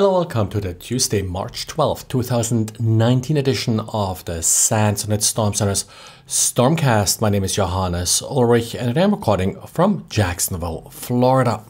Hello, welcome to the Tuesday, March 12th, 2019 edition of the SANS Internet Storm Center's Stormcast. My name is Johannes Ulrich and I'm recording from Jacksonville, Florida.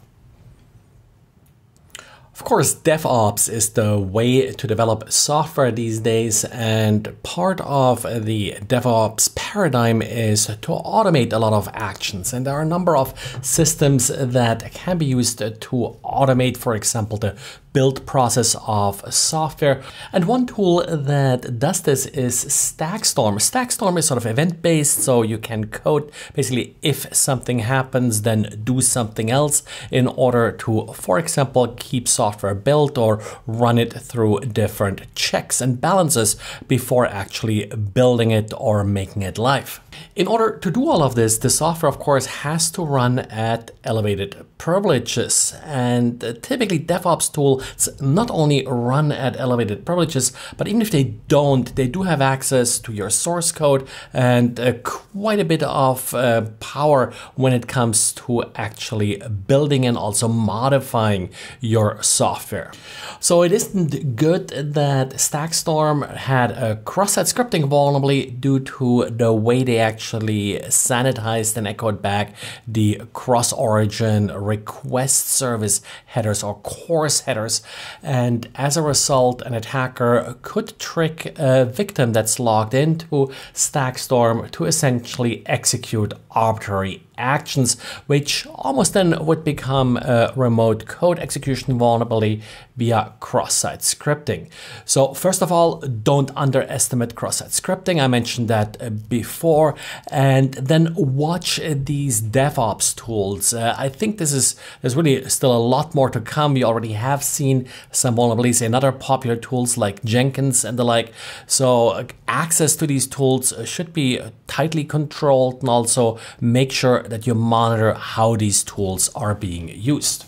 Of course, DevOps is the way to develop software these days, and part of the DevOps paradigm is to automate a lot of actions. And there are a number of systems that can be used to automate, for example, the build process of software. And one tool that does this is Stackstorm. Stackstorm is sort of event based, so you can code basically if something happens, then do something else in order to, for example, keep software built or run it through different checks and balances before actually building it or making it live. In order to do all of this, the software, of course, has to run at elevated privileges. And typically, DevOps tools not only run at elevated privileges, but even if they don't, they do have access to your source code and uh, quite a bit of uh, power when it comes to actually building and also modifying your software. So it isn't good that Stackstorm had a cross-site scripting vulnerability due to the way they actually sanitized and echoed back the cross-origin request service headers or CORS headers. And as a result, an attacker could trick a victim that's logged into Stackstorm to essentially execute arbitrary actions, which almost then would become a remote code execution vulnerability via cross-site scripting. So first of all, don't underestimate cross-site scripting. I mentioned that uh, before. And then watch these DevOps tools. Uh, I think this is there's really still a lot more to come. We already have seen some vulnerabilities in other popular tools like Jenkins and the like. So uh, access to these tools should be tightly controlled and also make sure that you monitor how these tools are being used.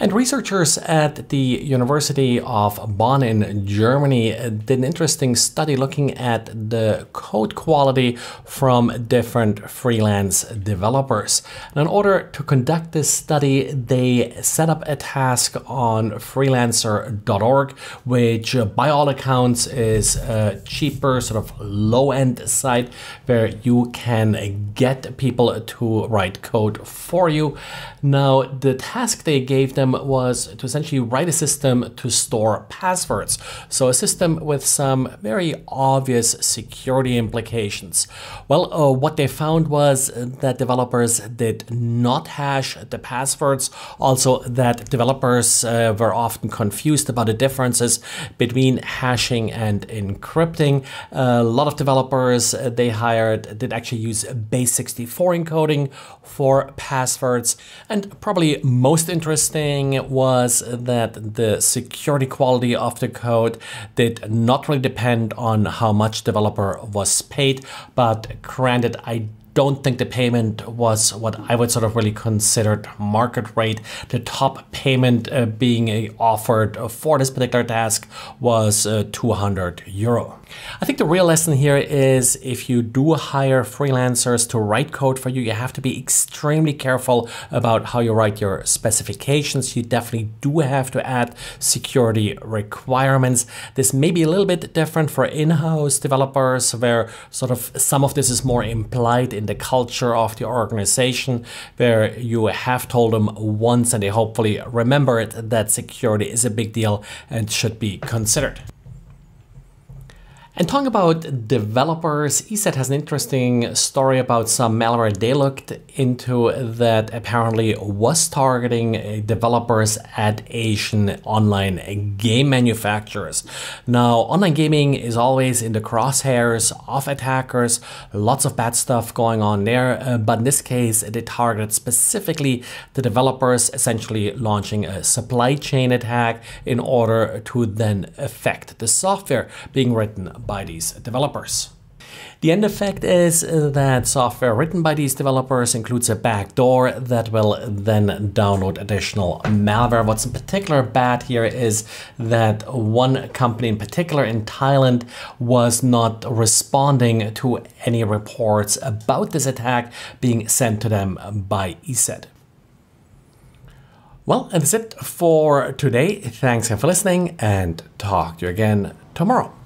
And researchers at the University of Bonn in Germany did an interesting study looking at the code quality from different freelance developers. And in order to conduct this study, they set up a task on freelancer.org, which by all accounts is a cheaper, sort of low end site where you can get people to write code for you. Now, the task they gave them was to essentially write a system to store passwords. So a system with some very obvious security implications. Well, uh, what they found was that developers did not hash the passwords. Also, that developers uh, were often confused about the differences between hashing and encrypting. a lot of developers uh, they hired did actually use base64 encoding for passwords. And probably most interesting was that the security quality of the code did not really depend on how much developer was paid, but granted, I don't think the payment was what I would sort of really consider market rate. The top payment uh, being offered for this particular task was uh, 200 euro. I think the real lesson here is if you do hire freelancers to write code for you, you have to be extremely careful about how you write your specifications. You definitely do have to add security requirements. This may be a little bit different for in-house developers where sort of some of this is more implied in the culture of the organization where you have told them once and they hopefully remember it that security is a big deal and should be considered. And talking about developers, ESET has an interesting story about some malware they looked into that apparently was targeting developers at Asian online game manufacturers. Now, online gaming is always in the crosshairs of attackers, lots of bad stuff going on there, uh, but in this case, they targeted specifically the developers, essentially launching a supply chain attack in order to then affect the software being written by these developers. The end effect is that software written by these developers includes a backdoor that will then download additional malware. What's in particular bad here is that one company in particular in Thailand was not responding to any reports about this attack being sent to them by ESET. Well, that's it for today. Thanks for listening and talk to you again tomorrow.